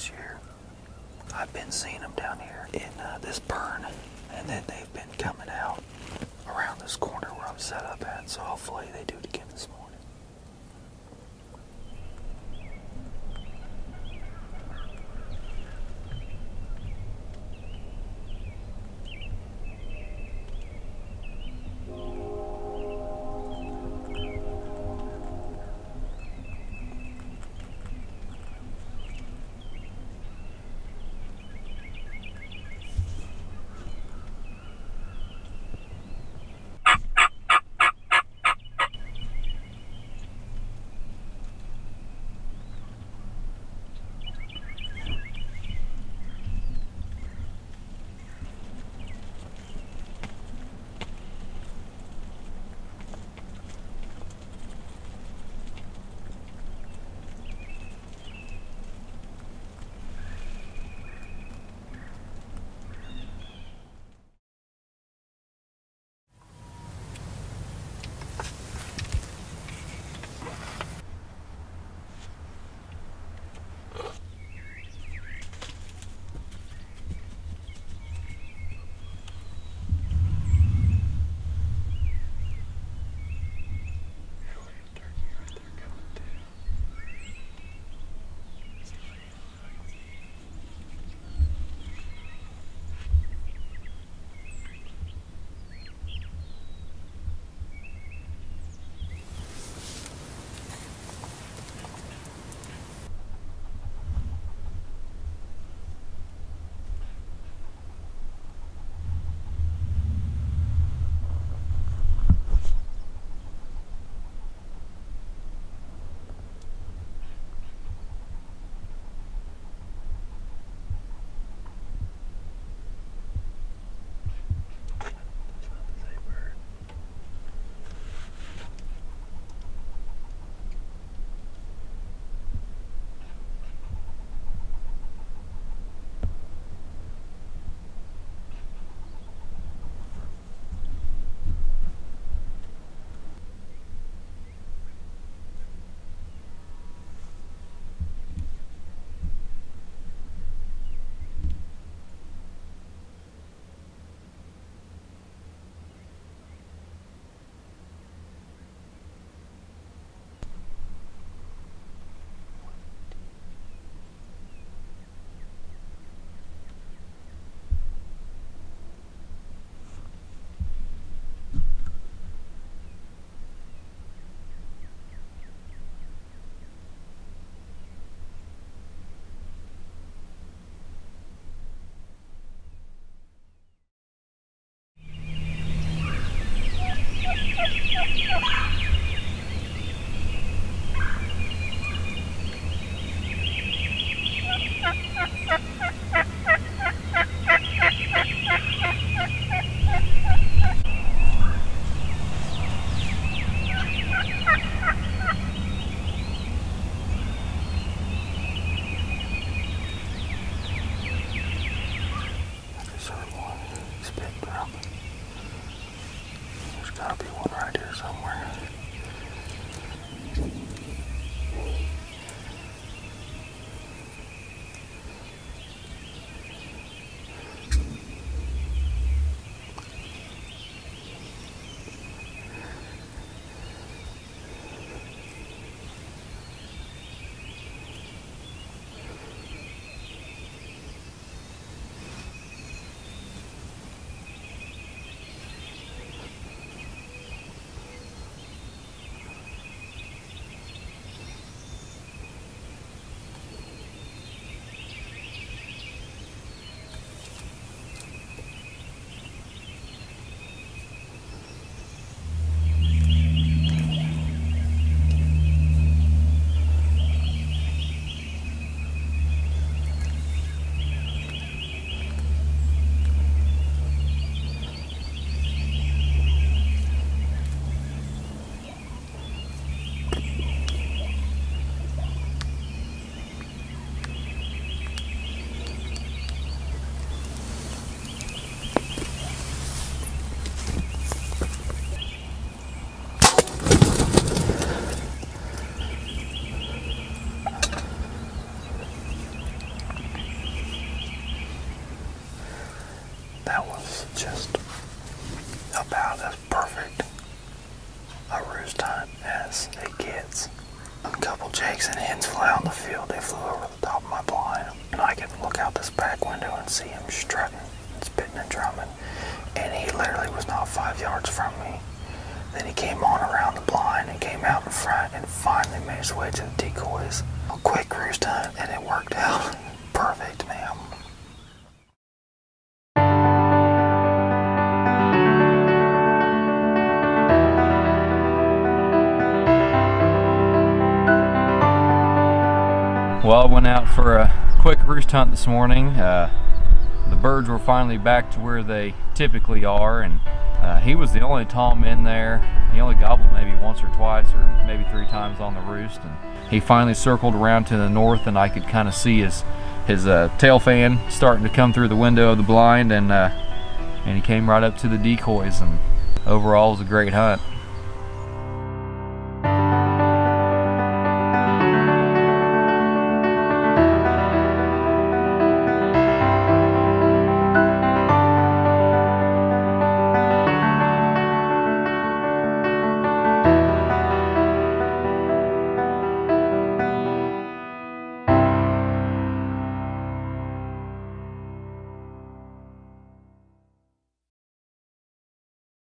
this year. I've been seeing them down here in uh, this burn, and then they've been coming out around this corner where I'm set up at, so hopefully they do it again this morning. A roost hunt as it gets. A couple jakes and hens fly on the field. They flew over the top of my blind. And I can look out this back window and see him strutting spitting and drumming. And he literally was not five yards from me. Then he came on around the blind and came out in front and finally made his way to the decoys. A quick roost hunt and it worked out Well, I went out for a quick roost hunt this morning. Uh, the birds were finally back to where they typically are, and uh, he was the only tom in there. He only gobbled maybe once or twice, or maybe three times on the roost. And he finally circled around to the north, and I could kind of see his his uh, tail fan starting to come through the window of the blind, and uh, and he came right up to the decoys. And overall, it was a great hunt.